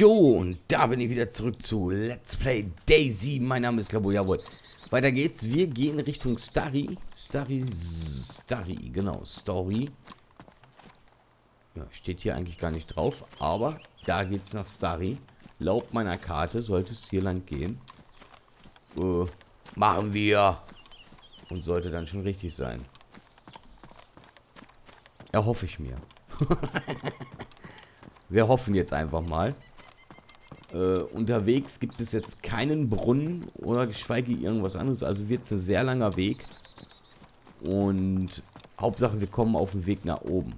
Jo, und da bin ich wieder zurück zu Let's Play Daisy. Mein Name ist Labo, jawohl. Weiter geht's. Wir gehen Richtung Starry. Starry, Starry, genau, Story. Ja, steht hier eigentlich gar nicht drauf, aber da geht's nach Starry. Laut meiner Karte sollte es hier lang gehen. Äh, machen wir. Und sollte dann schon richtig sein. Erhoffe ich mir. wir hoffen jetzt einfach mal. Äh, unterwegs gibt es jetzt keinen Brunnen oder geschweige irgendwas anderes. Also wird es ein sehr langer Weg. Und Hauptsache, wir kommen auf den Weg nach oben.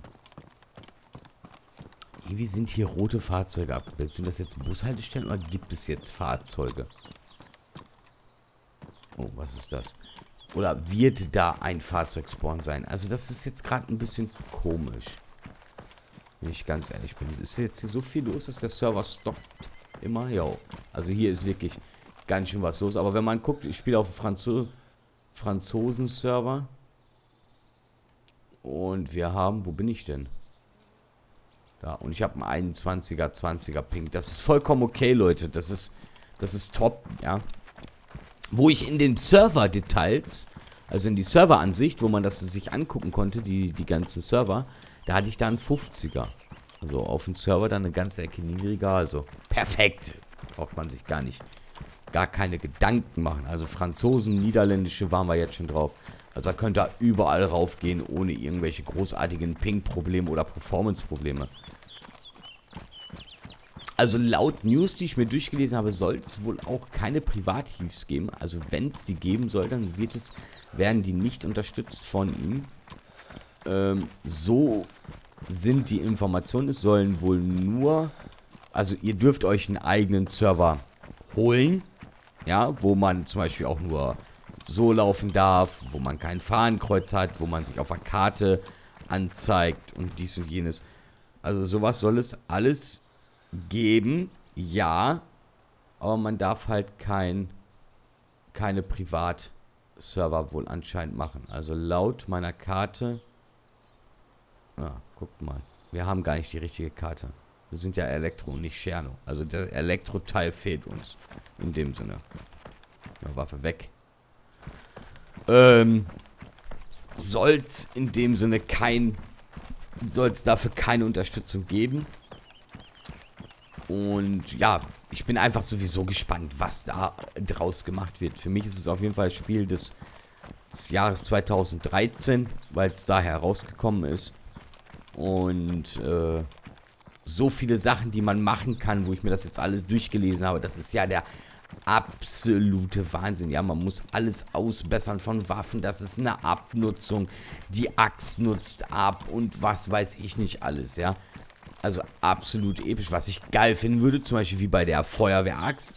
Irgendwie sind hier rote Fahrzeuge abgebildet. Sind das jetzt Bushaltestellen oder gibt es jetzt Fahrzeuge? Oh, was ist das? Oder wird da ein Fahrzeugspawn sein? Also das ist jetzt gerade ein bisschen komisch. Wenn ich ganz ehrlich bin. Ist jetzt hier so viel los, dass der Server stoppt immer. Ja, also hier ist wirklich ganz schön was los. Aber wenn man guckt, ich spiele auf dem Franzo Franzosen-Server. Und wir haben, wo bin ich denn? Da, und ich habe einen 21er, 20er Ping. Das ist vollkommen okay, Leute. Das ist, das ist top, ja. Wo ich in den Server-Details, also in die Server-Ansicht, wo man das sich angucken konnte, die, die ganzen Server, da hatte ich da einen 50er. Also auf dem Server dann eine ganze Ecke niedriger. Also perfekt. Braucht man sich gar nicht, gar keine Gedanken machen. Also Franzosen, Niederländische waren wir jetzt schon drauf. Also da könnt ihr überall raufgehen, ohne irgendwelche großartigen Ping-Probleme oder Performance-Probleme. Also laut News, die ich mir durchgelesen habe, soll es wohl auch keine Privathieves geben. Also wenn es die geben soll, dann wird es, werden die nicht unterstützt von ihm. Ähm, so sind die Informationen. Es sollen wohl nur, also ihr dürft euch einen eigenen Server holen, ja, wo man zum Beispiel auch nur so laufen darf, wo man kein Fahnenkreuz hat, wo man sich auf der Karte anzeigt und dies und jenes. Also sowas soll es alles geben, ja, aber man darf halt kein, keine Privatserver wohl anscheinend machen. Also laut meiner Karte ja, guckt mal. Wir haben gar nicht die richtige Karte. Wir sind ja Elektro und nicht Scherno. Also der Elektro-Teil fehlt uns. In dem Sinne. Ja, Waffe weg. Ähm. Soll's in dem Sinne kein. Soll's dafür keine Unterstützung geben. Und ja, ich bin einfach sowieso gespannt, was da draus gemacht wird. Für mich ist es auf jeden Fall das Spiel des, des Jahres 2013, weil es da herausgekommen ist. Und äh, so viele Sachen, die man machen kann, wo ich mir das jetzt alles durchgelesen habe, das ist ja der absolute Wahnsinn. Ja, man muss alles ausbessern von Waffen. Das ist eine Abnutzung. Die Axt nutzt ab und was weiß ich nicht alles, ja. Also absolut episch. Was ich geil finden würde, zum Beispiel wie bei der Feuerwehraxt,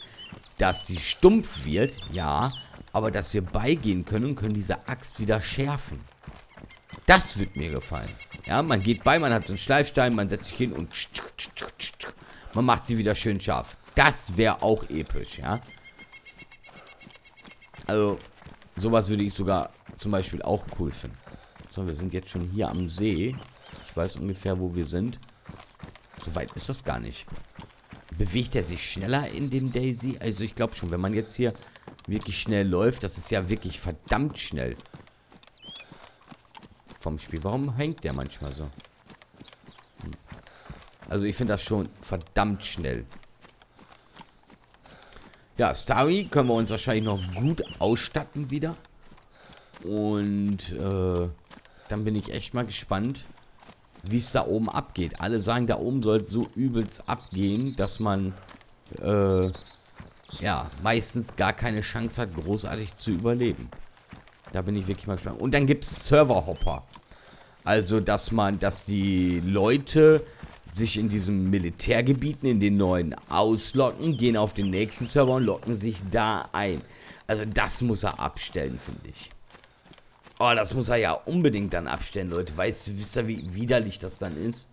dass sie stumpf wird, ja, aber dass wir beigehen können und können diese Axt wieder schärfen. Das wird mir gefallen. Ja, man geht bei, man hat so einen Schleifstein, man setzt sich hin und man macht sie wieder schön scharf. Das wäre auch episch, ja. Also, sowas würde ich sogar zum Beispiel auch cool finden. So, wir sind jetzt schon hier am See. Ich weiß ungefähr, wo wir sind. So weit ist das gar nicht. Bewegt er sich schneller in dem Daisy? Also ich glaube schon, wenn man jetzt hier wirklich schnell läuft, das ist ja wirklich verdammt schnell vom Spiel. Warum hängt der manchmal so? Hm. Also ich finde das schon verdammt schnell. Ja, Starry können wir uns wahrscheinlich noch gut ausstatten wieder. Und äh, dann bin ich echt mal gespannt, wie es da oben abgeht. Alle sagen, da oben soll es so übelst abgehen, dass man äh, ja meistens gar keine Chance hat, großartig zu überleben. Da bin ich wirklich mal gespannt. Und dann gibt es Serverhopper. Also, dass man, dass die Leute sich in diesen Militärgebieten, in den neuen auslocken, gehen auf den nächsten Server und locken sich da ein. Also, das muss er abstellen, finde ich. Oh, das muss er ja unbedingt dann abstellen, Leute. Weißt, wisst ihr, wie widerlich das dann ist?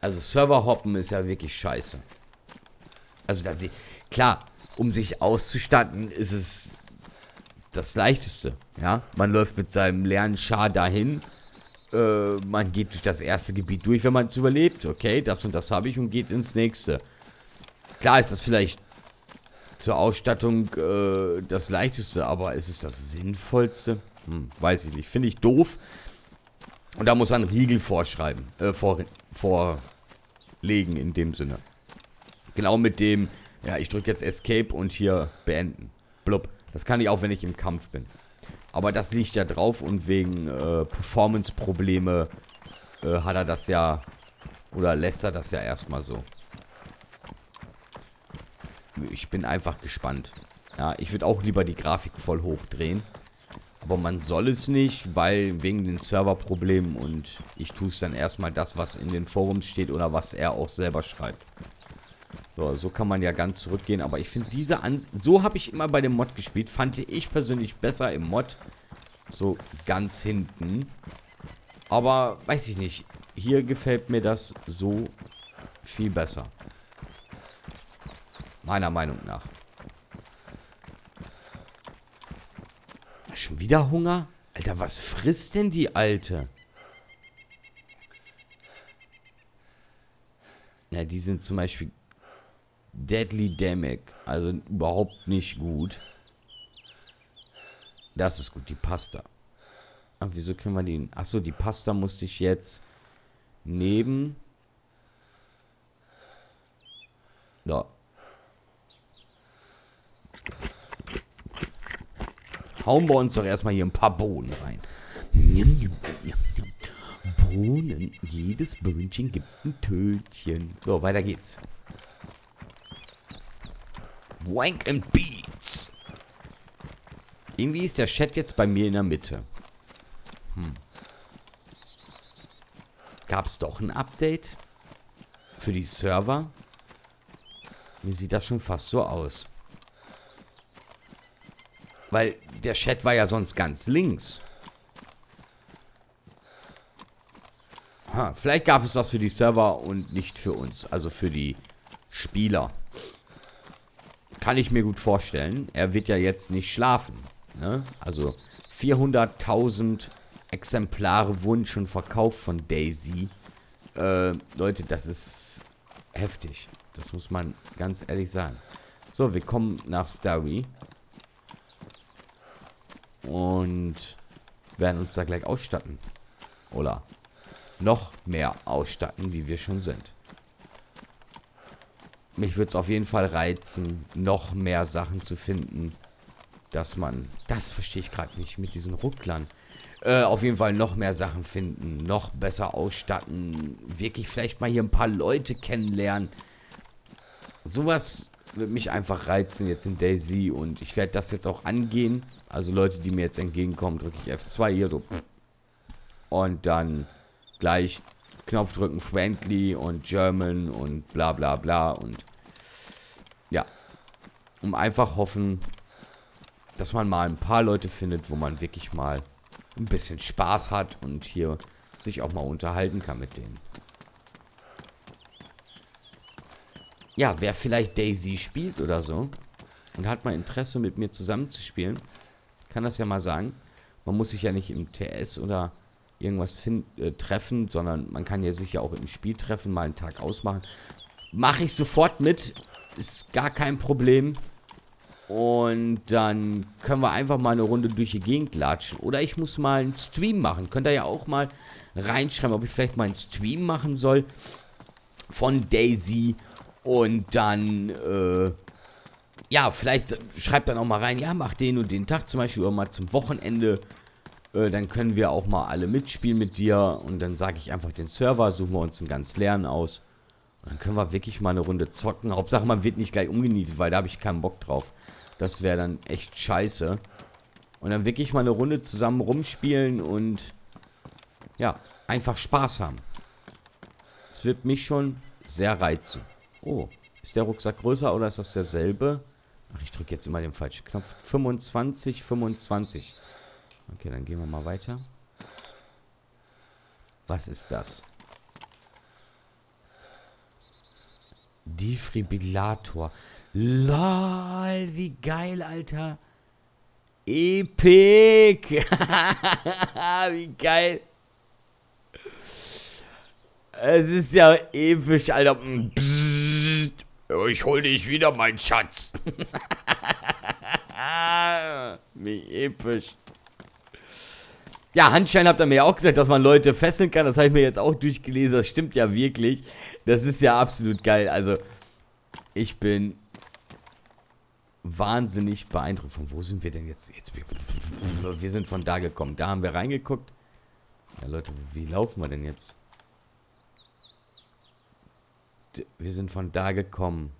Also, Serverhoppen ist ja wirklich scheiße. Also, dass sie, klar, um sich auszustatten, ist es das leichteste. Ja, man läuft mit seinem leeren Schar dahin äh, man geht durch das erste Gebiet durch, wenn man es überlebt. Okay, das und das habe ich und geht ins nächste. Klar ist das vielleicht zur Ausstattung äh, das leichteste, aber ist es das sinnvollste? Hm, weiß ich nicht. Finde ich doof. Und da muss man Riegel vorschreiben, äh, vor, vorlegen in dem Sinne. Genau mit dem, ja, ich drücke jetzt Escape und hier beenden. Blub. Das kann ich auch, wenn ich im Kampf bin. Aber das liegt ja drauf und wegen äh, Performance-Probleme äh, hat er das ja, oder lässt er das ja erstmal so. Ich bin einfach gespannt. Ja, ich würde auch lieber die Grafik voll hochdrehen. Aber man soll es nicht, weil wegen den Serverproblemen und ich tue es dann erstmal das, was in den Forums steht oder was er auch selber schreibt. So, so kann man ja ganz zurückgehen, aber ich finde diese Ans So habe ich immer bei dem Mod gespielt, fand ich persönlich besser im Mod. So ganz hinten. Aber, weiß ich nicht, hier gefällt mir das so viel besser. Meiner Meinung nach. Schon wieder Hunger? Alter, was frisst denn die Alte? Ja, die sind zum Beispiel Deadly Damage. Also überhaupt nicht gut. Das ist gut, die Pasta. Ach, wieso können wir die... Achso, die Pasta musste ich jetzt neben... So. Hauen wir uns doch erstmal hier ein paar Bohnen rein. Bohnen. Jedes Brötchen gibt ein Tötchen. So, weiter geht's. Wank and Beats. Irgendwie ist der Chat jetzt bei mir in der Mitte. Hm. Gab es doch ein Update? Für die Server? Mir sieht das schon fast so aus. Weil der Chat war ja sonst ganz links. Ha, vielleicht gab es was für die Server und nicht für uns. Also für die Spieler. Kann ich mir gut vorstellen. Er wird ja jetzt nicht schlafen. Ne? Also 400.000 Exemplare wurden schon verkauft von Daisy. Äh, Leute, das ist heftig. Das muss man ganz ehrlich sagen. So, wir kommen nach Starry und werden uns da gleich ausstatten. Oder noch mehr ausstatten, wie wir schon sind. Mich würde es auf jeden Fall reizen, noch mehr Sachen zu finden, dass man... Das verstehe ich gerade nicht mit diesen Rucklern. Äh, auf jeden Fall noch mehr Sachen finden, noch besser ausstatten, wirklich vielleicht mal hier ein paar Leute kennenlernen. Sowas würde mich einfach reizen jetzt in Daisy und ich werde das jetzt auch angehen. Also Leute, die mir jetzt entgegenkommen, drücke ich F2 hier so. Und dann gleich Knopf drücken, Friendly und German und bla bla bla und ja. Um einfach hoffen, dass man mal ein paar Leute findet, wo man wirklich mal ein bisschen Spaß hat und hier sich auch mal unterhalten kann mit denen. Ja, wer vielleicht Daisy spielt oder so und hat mal Interesse mit mir zusammenzuspielen, kann das ja mal sagen. Man muss sich ja nicht im TS oder irgendwas find, äh, treffen, sondern man kann ja sich ja auch im Spiel treffen, mal einen Tag ausmachen. Mache ich sofort mit, ist gar kein Problem. Und dann können wir einfach mal eine Runde durch die Gegend latschen. Oder ich muss mal einen Stream machen. Könnt ihr ja auch mal reinschreiben, ob ich vielleicht mal einen Stream machen soll von Daisy. Und dann, äh, ja, vielleicht schreibt dann auch mal rein, ja, mach den und den Tag zum Beispiel oder mal zum Wochenende. Äh, dann können wir auch mal alle mitspielen mit dir. Und dann sage ich einfach den Server, suchen wir uns einen ganz leeren aus. Und dann können wir wirklich mal eine Runde zocken. Hauptsache, man wird nicht gleich umgenietet, weil da habe ich keinen Bock drauf. Das wäre dann echt scheiße. Und dann wirklich mal eine Runde zusammen rumspielen und ja, einfach Spaß haben. Das wird mich schon sehr reizen. Oh, ist der Rucksack größer oder ist das derselbe? Ach, ich drücke jetzt immer den falschen Knopf. 25, 25. Okay, dann gehen wir mal weiter. Was ist das? Defibrillator. LOL, wie geil, Alter. Epic. wie geil. Es ist ja episch, Alter. Psst. Ich hol dich wieder, mein Schatz. Wie episch. Ja, anscheinend habt ihr mir ja auch gesagt, dass man Leute fesseln kann. Das habe ich mir jetzt auch durchgelesen. Das stimmt ja wirklich. Das ist ja absolut geil. Also, ich bin wahnsinnig beeindruckt. Von wo sind wir denn jetzt? jetzt wir sind von da gekommen. Da haben wir reingeguckt. Ja, Leute, wie laufen wir denn jetzt? Wir sind von da gekommen.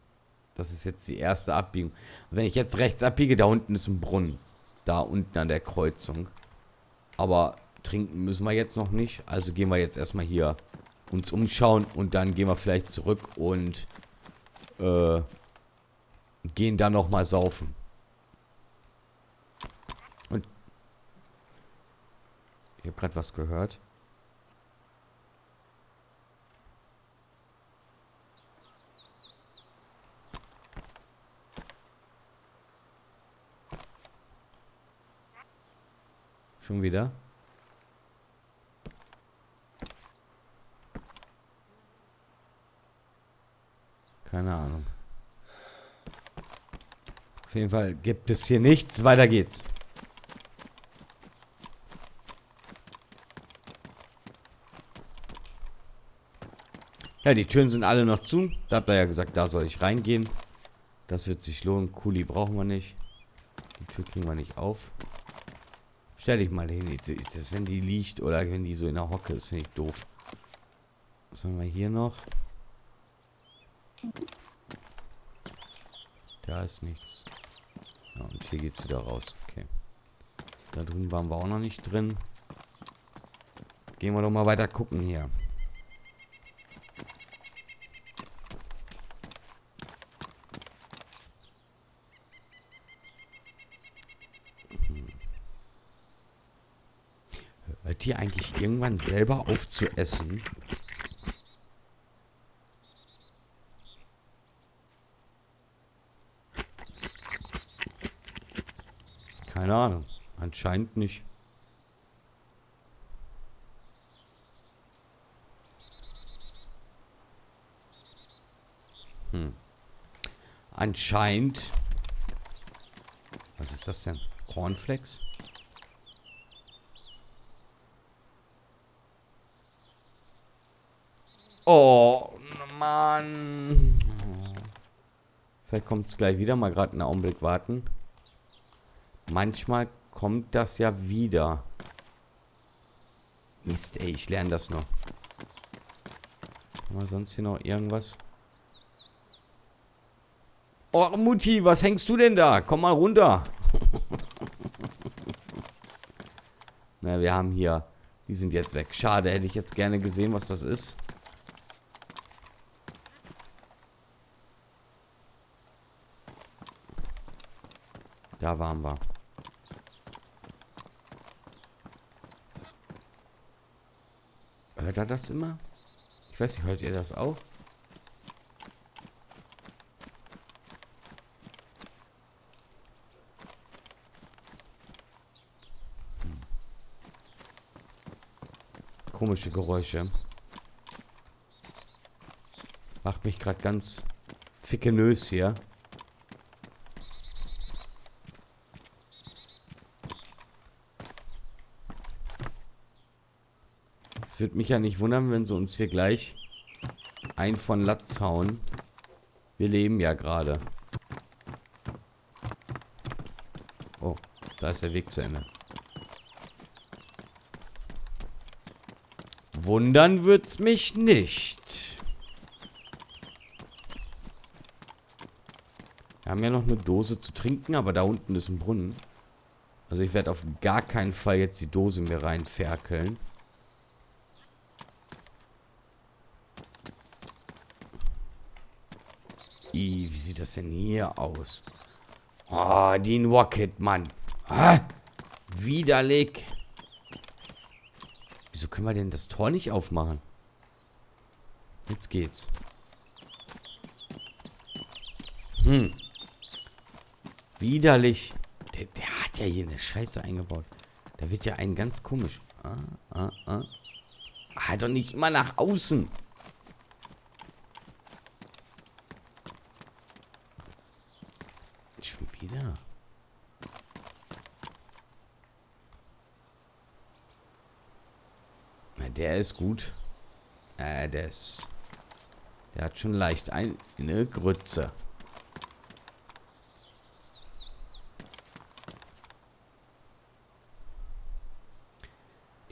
Das ist jetzt die erste Abbiegung. Und wenn ich jetzt rechts abbiege, da unten ist ein Brunnen. Da unten an der Kreuzung. Aber trinken müssen wir jetzt noch nicht. Also gehen wir jetzt erstmal hier uns umschauen und dann gehen wir vielleicht zurück und äh, gehen dann nochmal saufen. Und ich habe gerade was gehört. Schon wieder? Keine Ahnung. Auf jeden Fall gibt es hier nichts. Weiter geht's. Ja, die Türen sind alle noch zu. Da habt ihr ja gesagt, da soll ich reingehen. Das wird sich lohnen. Kuli brauchen wir nicht. Die Tür kriegen wir nicht auf. Stell dich mal hin. Das, wenn die liegt oder wenn die so in der Hocke ist, finde ich doof. Was haben wir hier noch? Da ist nichts. Ja, und hier geht's wieder raus. Okay. Da drüben waren wir auch noch nicht drin. Gehen wir doch mal weiter gucken hier. Ihr eigentlich irgendwann selber auf zu essen? Keine Ahnung. Anscheinend nicht. Hm. Anscheinend. Was ist das denn? Cornflakes? Oh, Mann. Vielleicht kommt es gleich wieder. Mal gerade einen Augenblick warten. Manchmal kommt das ja wieder. Mist, ey. Ich lerne das noch. Haben wir sonst hier noch irgendwas? Oh, Mutti, was hängst du denn da? Komm mal runter. Na, wir haben hier... Die sind jetzt weg. Schade, hätte ich jetzt gerne gesehen, was das ist. Da waren wir. Hört er das immer? Ich weiß nicht, hört ihr das auch? Hm. Komische Geräusche. Macht mich gerade ganz fickenös hier. Würde mich ja nicht wundern, wenn sie uns hier gleich ein von Latz hauen. Wir leben ja gerade. Oh, da ist der Weg zu Ende. Wundern wird's mich nicht. Wir haben ja noch eine Dose zu trinken, aber da unten ist ein Brunnen. Also ich werde auf gar keinen Fall jetzt die Dose mir reinferkeln. Das denn hier aus? Oh, die Rocket, Mann. Hä? Widerlich. Wieso können wir denn das Tor nicht aufmachen? Jetzt geht's. Hm. Widerlich. Der, der hat ja hier eine Scheiße eingebaut. Da wird ja ein ganz komisch. Ah, ah, ah. Ah, doch nicht immer nach außen. Schon wieder? Na, der ist gut. Äh, der ist... Der hat schon leicht ein, eine Grütze.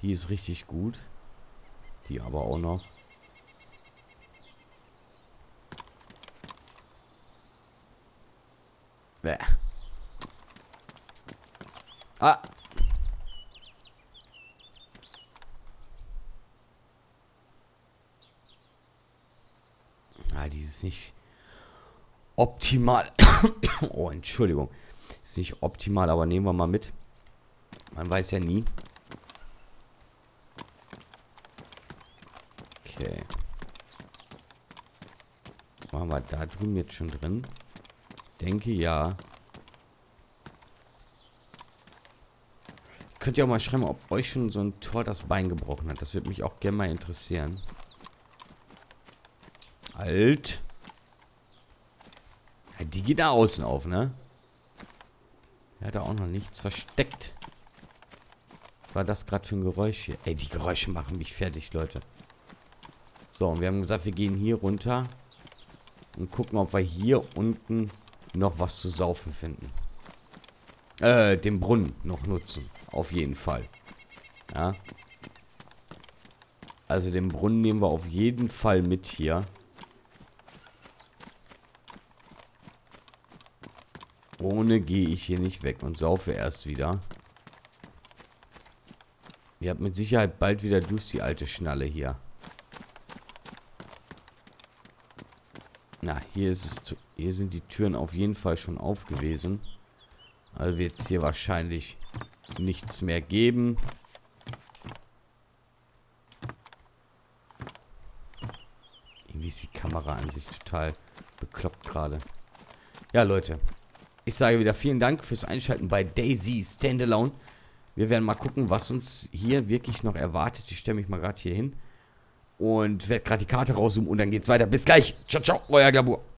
Die ist richtig gut. Die aber auch noch. Bäh. Ah. Ah, die ist nicht optimal. oh, Entschuldigung. Ist nicht optimal, aber nehmen wir mal mit. Man weiß ja nie. Okay. Machen wir da drüben jetzt schon drin? Denke ja. Könnt ihr auch mal schreiben, ob euch schon so ein Tor das Bein gebrochen hat. Das würde mich auch gerne mal interessieren. Alt. Die geht da außen auf, ne? Er hat da auch noch nichts versteckt. Was war das gerade für ein Geräusch hier? Ey, die Geräusche machen mich fertig, Leute. So, und wir haben gesagt, wir gehen hier runter und gucken, ob wir hier unten noch was zu saufen finden. Äh, den Brunnen noch nutzen. Auf jeden Fall. Ja. Also den Brunnen nehmen wir auf jeden Fall mit hier. Ohne gehe ich hier nicht weg und saufe erst wieder. Ihr habt mit Sicherheit bald wieder Durst, die alte Schnalle hier. Na, hier ist es. Hier sind die Türen auf jeden Fall schon auf gewesen. Also wird es hier wahrscheinlich nichts mehr geben. Irgendwie ist die Kamera an sich total bekloppt gerade. Ja, Leute. Ich sage wieder vielen Dank fürs Einschalten bei Daisy Standalone. Wir werden mal gucken, was uns hier wirklich noch erwartet. Ich stelle mich mal gerade hier hin. Und werde gerade die Karte rauszoomen und dann geht's weiter. Bis gleich. Ciao, ciao, euer Gabur.